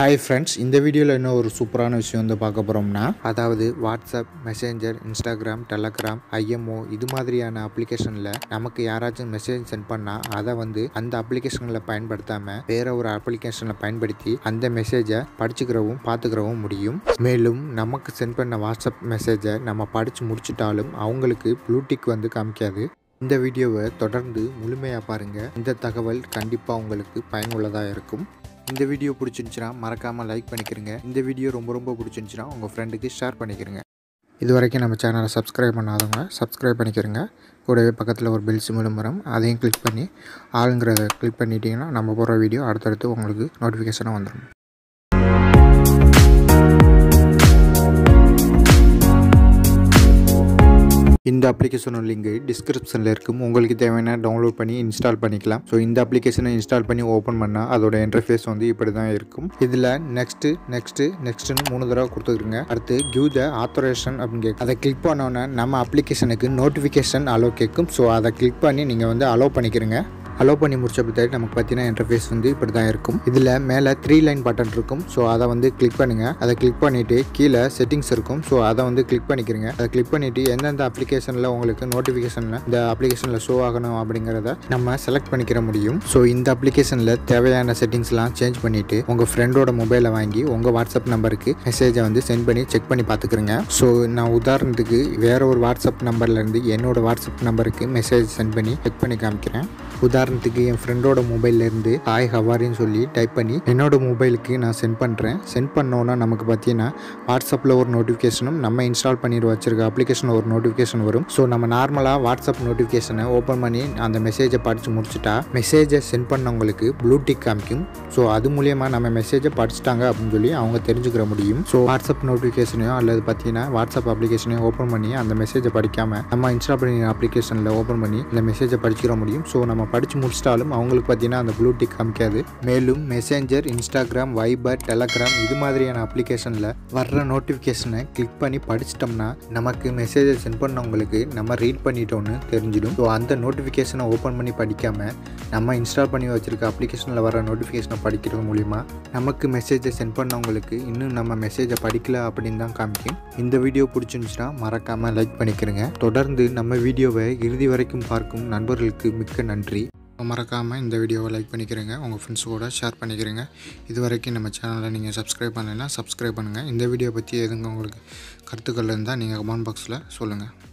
Hi friends இந்த வீடியோவில் என்ன ஒரு சூப்பரான விஷயம் வந்து பார்க்க போகிறோம்னா அதாவது WhatsApp Messenger Instagram Telegram IMO இது மாதிரியான அப்ளிகேஷனில் நமக்கு யாராச்சும் மெசேஜ் சென்ட் பண்ணால் அதை வந்து அந்த அப்ளிகேஷனில் பயன்படுத்தாமல் வேற ஒரு அப்ளிகேஷனில் பயன்படுத்தி அந்த மெசேஜை படிச்சுக்கிறவும் பார்த்துக்கிறவும் முடியும். மேலும் நமக்கு சென்ட் பண்ண வாட்ஸ்அப் மெசேஜை நம்ம படித்து முடிச்சிட்டாலும் அவங்களுக்கு ப்ளூடிக் வந்து காமிக்காது. இந்த வீடியோவை தொடர்ந்து முழுமையாக பாருங்கள் இந்த தகவல் கண்டிப்பாக உங்களுக்கு பயனுள்ளதாக இருக்கும். இந்த வீடியோ பிடிச்சிருந்துச்சுன்னா மறக்காமல் லைக் பண்ணிக்கிறங்க இந்த வீடியோ ரொம்ப ரொம்ப பிடிச்சிருந்துச்சுன்னா உங்கள் ஃப்ரெண்டுக்கு ஷேர் பண்ணிக்கிறங்க இது வரைக்கும் நம்ம சேனலை சப்ஸ்கிரைப் பண்ணாதவங்க சப்ஸ்கிரைப் பண்ணிக்கிறங்க கூடவே பக்கத்தில் ஒரு பெல் சிமிலும் வரும். அதையும் கிளிக் பண்ணி ஆளுங்கிறத கிளிக் பண்ணிட்டீங்கன்னா நம்ம போகிற வீடியோ அடுத்தடுத்து உங்களுக்கு நோட்டிஃபிகேஷனாக வந்துடும் இந்த அப்ளிகேஷனோட லிங்க் டிஸ்கிரிப்ஷனில் இருக்கும். உங்களுக்கு தேவையான டவுன்லோட் பண்ணி இன்ஸ்டால் பண்ணிக்கலாம். ஸோ இந்த அப்ளிகேஷனை இன்ஸ்டால் பண்ணி ஓப்பன் பண்ணால் அதோட இன்டர்ஃபேஸ் வந்து இப்படி தான் இருக்கும். இதில் நெக்ஸ்ட்டு நெக்ஸ்ட்டு நெக்ஸ்ட்டுன்னு மூணு தடவை கொடுத்துருக்குங்க அடுத்து கிவ் த ஆத்தரேஷன் அப்படின்னு கேட்கும். அதை கிளிக் பண்ணோன்னே நம்ம அப்ளிகேஷனுக்கு நோட்டிஃபிகேஷன் அலோ கேட்கும். ஸோ அதை கிளிக் பண்ணி நீங்கள் வந்து அலோ பண்ணிக்கிறீங்க. அலோ பண்ணி முடிச்ச பிறகு நமக்கு பார்த்தீங்கன்னா இன்டர்ஃபேஸ் வந்து இப்படி தான் இருக்கும். இதில் மேலே த்ரீ லைன் பட்டன் இருக்கும். ஸோ அதை வந்து கிளிக் பண்ணுங்கள் அதை கிளிக் பண்ணிவிட்டு கீழே செட்டிங்ஸ் இருக்கும். ஸோ அதை வந்து கிளிக் பண்ணிக்கிறீங்க. அதை கிளிக் பண்ணிவிட்டு எந்தெந்த அப்ளிகேஷனில் உங்களுக்கு நோட்டிஃபிகேஷனில் இந்த அப்ளிகேஷனில் ஷோ ஆகணும் அப்படிங்கிறத நம்ம செலக்ட் பண்ணிக்கிற முடியும். ஸோ இந்த அப்ளிகேஷனில் தேவையான செட்டிங்ஸ்லாம் சேஞ்ச் பண்ணிவிட்டு உங்கள் ஃப்ரெண்டோட மொபைலை வாங்கி உங்கள் வாட்ஸ்அப் நம்பருக்கு மெசேஜை வந்து சென்ட் பண்ணி செக் பண்ணி பார்த்துக்கிறங்க. ஸோ நான் உதாரணத்துக்கு வேற ஒரு வாட்ஸ்அப் நம்பர்லேருந்து என்னோட வாட்ஸ்அப் நம்பருக்கு மெசேஜ் சென்ட் பண்ணி செக் பண்ணி காமிக்கிறேன். உதாரணத்துக்கு என் ஃப்ரெண்டோட மொபைல்லேருந்து ஹாய் ஹவாரின்னு சொல்லி டைப் பண்ணி என்னோட மொபைலுக்கு நான் சென்ட் பண்ணுறேன் சென்ட் பண்ணோன்னா நமக்கு பார்த்தீங்கன்னா வாட்ஸ்அப்பில் ஒரு நோட்டிஃபிகேஷனும் நம்ம இன்ஸ்டால் பண்ணி வச்சிருக்க அப்ளிகேஷன் ஒரு நோட்டிஃபிகேஷன் வரும். ஸோ நம்ம நார்மலாக வாட்ஸ்அப் நோட்டிஃபிகேஷனை ஓப்பன் பண்ணி அந்த மெசேஜை படித்து முடிச்சுட்டா மெசேஜை சென்ட் பண்ணவங்களுக்கு ப்ளூடிக் காமிக்கும். ஸோ அது மூலியமாக நம்ம மெசேஜை படிச்சிட்டாங்க அப்படின்னு சொல்லி அவங்க தெரிஞ்சுக்கிற முடியும். ஸோ வாட்ஸ்அப் நோட்டிஃபிகேஷனையோ அல்லது பார்த்தீங்கன்னா வாட்ஸ்அப் அப்ளிகேஷனையும் ஓப்பன் பண்ணி அந்த மெசேஜை படிக்காமல் நம்ம இன்ஸ்டால் பண்ணி அப்ளிகேஷனில் ஓப்பன் பண்ணி இந்த மெசேஜை படிச்சுக்கிற முடியும். ஸோ நம்ம படித்து முடிச்சிட்டாலும் அவங்களுக்கு பார்த்தீங்கன்னா அந்த ப்ளூ டிக் காமிக்காது. மேலும் மெசேஞ்சர் இன்ஸ்டாகிராம் வைபர் டெலகிராம் இது மாதிரியான அப்ளிகேஷனில் வர்ற நோட்டிஃபிகேஷனை கிளிக் பண்ணி படிச்சிட்டோம்னா நமக்கு மெசேஜை சென்ட் பண்ணவங்களுக்கு நம்ம ரீட் பண்ணிட்டோன்னு தெரிஞ்சிடும். ஸோ அந்த நோட்டிஃபிகேஷனை ஓப்பன் பண்ணி படிக்காமல் நம்ம இன்ஸ்டால் பண்ணி வச்சுருக்க அப்ளிகேஷனில் வர நோட்டிஃபிகேஷனை படிக்கிறது மூலிமா நமக்கு மெசேஜை சென்ட் பண்ணவங்களுக்கு இன்னும் நம்ம மெசேஜை படிக்கல அப்படின்னு தான் காமிக்கும். இந்த வீடியோ பிடிச்சிருந்துச்சுன்னா மறக்காமல் லைக் பண்ணிக்கிறேங்க. தொடர்ந்து நம்ம வீடியோவை இறுதி வரைக்கும் பார்க்கும் நண்பர்களுக்கு மிக்க நன்றி. மறக்காமல் இந்த வீடியோவை லைக் பண்ணிக்கிறேங்க. உங்கள் ஃப்ரெண்ட்ஸ் கூட ஷேர் பண்ணிக்கிறேங்க. இது வரைக்கும் நம்ம சேனலை நீங்கள் சப்ஸ்கிரைப் பண்ணலைன்னா சப்ஸ்கிரைப் பண்ணுங்கள் இந்த வீடியோ பற்றி எதுங்க உங்களுக்கு கருத்துக்கள் இருந்தால் நீங்கள் கமெண்ட் பாக்ஸில் சொல்லுங்கள்